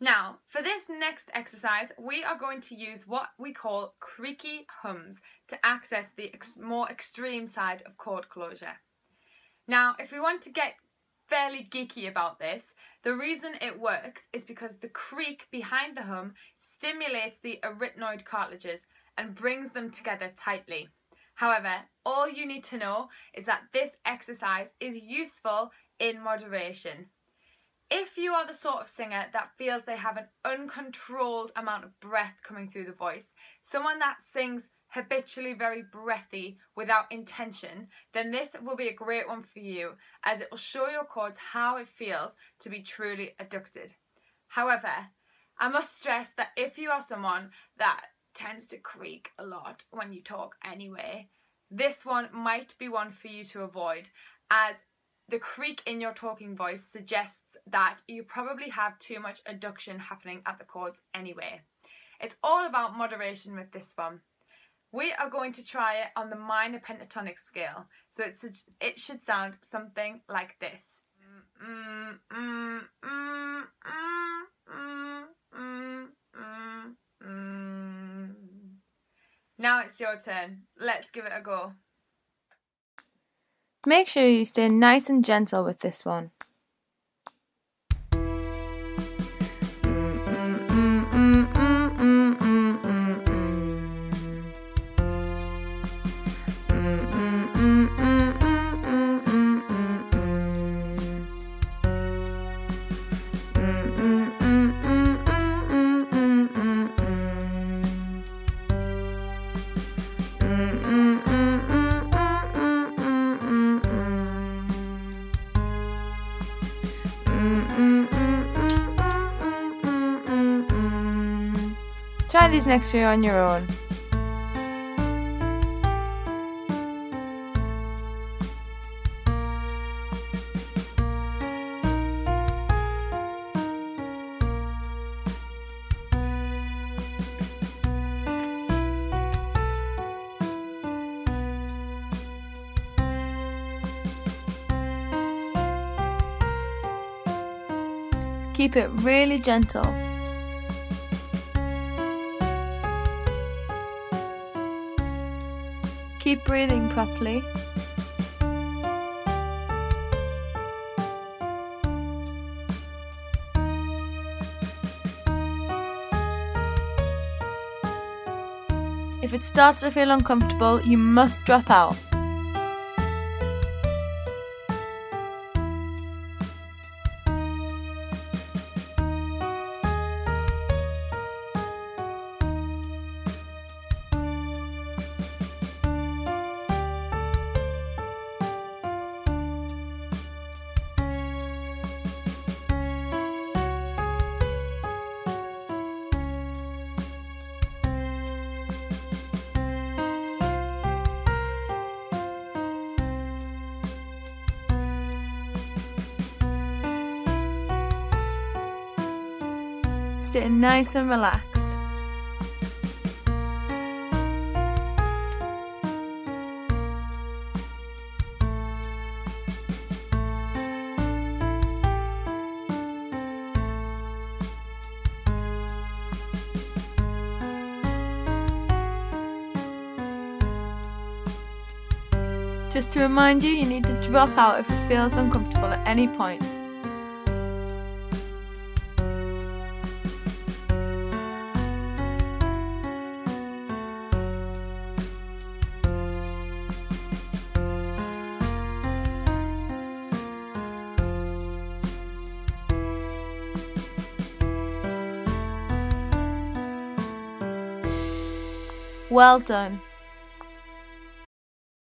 Now, for this next exercise, we are going to use what we call creaky hums to access the ex more extreme side of cord closure. Now, if we want to get fairly geeky about this, the reason it works is because the creak behind the hum stimulates the arytenoid cartilages and brings them together tightly. However, all you need to know is that this exercise is useful in moderation. If you are the sort of singer that feels they have an uncontrolled amount of breath coming through the voice, someone that sings habitually very breathy without intention, then this will be a great one for you as it will show your cords how it feels to be truly adducted. However, I must stress that if you are someone that tends to creak a lot when you talk anyway, this one might be one for you to avoid as the creak in your talking voice suggests that you probably have too much adduction happening at the cords anyway. It's all about moderation with this one. We are going to try it on the minor pentatonic scale, so it's, it should sound something like this. Now it's your turn. Let's give it a go. Make sure you stay nice and gentle with this one. Try these next few on your own. Keep it really gentle. Keep breathing properly. If it starts to feel uncomfortable, you must drop out. Stay nice and relaxed. Just to remind you, you need to drop out if it feels uncomfortable at any point. Well done.